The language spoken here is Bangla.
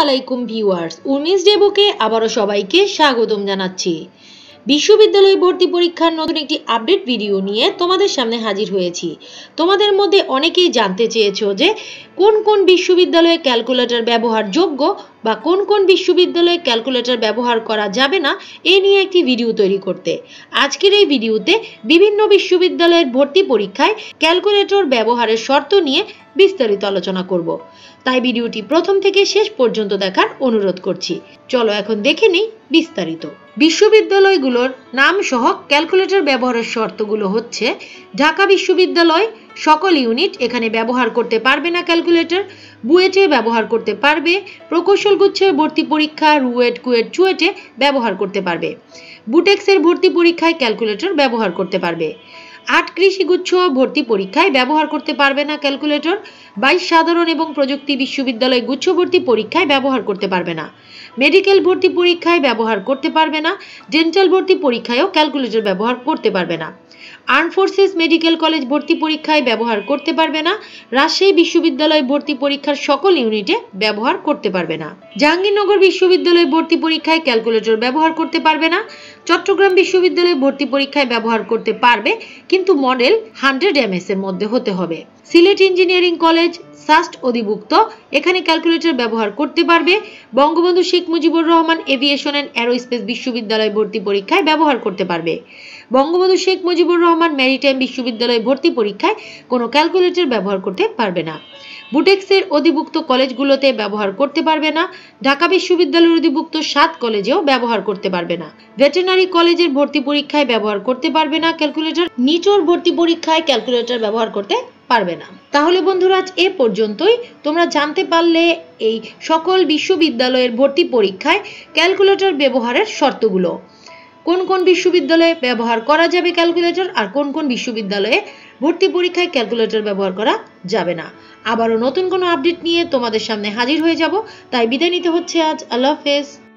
আলাইকুম ভিউয়ার্স উর্মিস ডেবুকে আবারও সবাইকে স্বাগতম জানাচ্ছি। বিশ্ববিদ্যালয় ভর্তি পরীক্ষার নতুন একটি আপডেট ভিডিও নিয়ে তোমাদের সামনে হাজির হয়েছি। তোমাদের মধ্যে অনেকেই জানতে চেয়েছো যে কোন কোন বিশ্ববিদ্যালয়ে ক্যালকুলেটর ব্যবহারযোগ্য বা কোন কোন বিশ্ববিদ্যালয়ে ক্যালকুলেটর ব্যবহার করা যাবে না, এ নিয়ে একটি ভিডিও তৈরি করতে। আজকের এই ভিডিওতে বিভিন্ন বিশ্ববিদ্যালয়ের ভর্তি পরীক্ষায় ক্যালকুলেটর ব্যবহারের শর্ত নিয়ে বিস্তারিত আলোচনা করব। তাই ভিডিওটি প্রথম থেকে শেষ পর্যন্ত দেখার অনুরোধ করছি। চলো এখন দেখে নিই বিস্তারিত। বিশ্ববিদ্যালয়গুলোর নাম সহ ক্যালকুলেটর ব্যবহারের শর্তগুলো হচ্ছে, ঢাকা বিশ্ববিদ্যালয় সকল ইউনিট এখানে ব্যবহার করতে পারবে না ক্যালকুলেটর, বুয়েটে ব্যবহার করতে পারবে, প্রকৌশল গুচ্ছে ভর্তি পরীক্ষা, রুয়েট, কুয়েট, চুয়েটে ব্যবহার করতে পারবে। বুটেক্সের ভর্তি পরীক্ষায় ক্যালকুলেটর ব্যবহার করতে পারবে। আট কৃষিগুচ্ছ ভর্তি পরীক্ষায় ব্যবহার করতে পারবে না ক্যালকুলেটর। বাইশ সাধারণ এবং প্রযুক্তি বিশ্ববিদ্যালয় গুচ্ছ ভর্তি পরীক্ষায় ব্যবহার করতে পারবে না। মেডিকেল ভর্তি পরীক্ষায় ব্যবহার করতে পারবে না। ডেন্টাল ভর্তি পরীক্ষায়ও ক্যালকুলেটর ব্যবহার করতে পারবে না। আর্ম ফোর্সেস মেডিকেল কলেজ ভর্তি পরীক্ষায় ব্যবহার করতে পারবে না। রাজশাহী বিশ্ববিদ্যালয় ভর্তি পরীক্ষার সকল ইউনিটে ব্যবহার করতে পারবে না। জাহাঙ্গীরনগর বিশ্ববিদ্যালয় ভর্তি পরীক্ষায় ক্যালকুলেটর ব্যবহার করতে পারবে না। চট্টগ্রাম বিশ্ববিদ্যালয় ভর্তি পরীক্ষায় ব্যবহার করতে পারবে কিন্তু মডেল হান্ড্রেড এম এর মধ্যে হতে হবে। সিলেট ইঞ্জিনিয়ারিং কলেজ, সাস্ট অধিভুক্ত, এখানে ক্যালকুলেটর ব্যবহার করতে পারবে। Bangabandhu Sheikh Mujibur Rahman aviation and aerospace বিশ্ববিদ্যালয় ভর্তি পরীক্ষায় ব্যবহার করতে পারবে। বঙ্গবন্ধু শেখ মুজিবুর রহমান ম্যারিটাইম বিশ্ববিদ্যালয় ভর্তি পরীক্ষায় কোনো ক্যালকুলেটর ব্যবহার করতে পারবে না। বুটেক্সের অধিভুক্ত কলেজগুলোতে ব্যবহার করতে পারবে না, ঢাকা বিশ্ববিদ্যালয়ের অধিভুক্ত সাত কলেজেও ব্যবহার করতে পারবে না। ভেটেনারি কলেজের ভর্তি পরীক্ষায় ব্যবহার করতে পারবে না, ক্যালকুলেটর নিচোর ভর্তি পরীক্ষায় ক্যালকুলেটর ব্যবহার করতে পারবে না। তাহলে বন্ধুরা, আজ এ পর্যন্তই। তোমরা জানতে পারলে এই সকল বিশ্ববিদ্যালয়ের ভর্তি পরীক্ষায় ক্যালকুলেটর ব্যবহারের শর্তগুলো। কোন কোন বিশ্ববিদ্যালয়ে ব্যবহার করা যাবে ক্যালকুলেটর আর কোন কোন বিশ্ববিদ্যালয়ে ভর্তি পরীক্ষায় ক্যালকুলেটর ব্যবহার করা যাবে না। আবারও নতুন কোনো আপডেট নিয়ে তোমাদের সামনে হাজির হয়ে যাব। তাই বিদায় নিতে হচ্ছে আজ। আল্লাহ হাফেজ।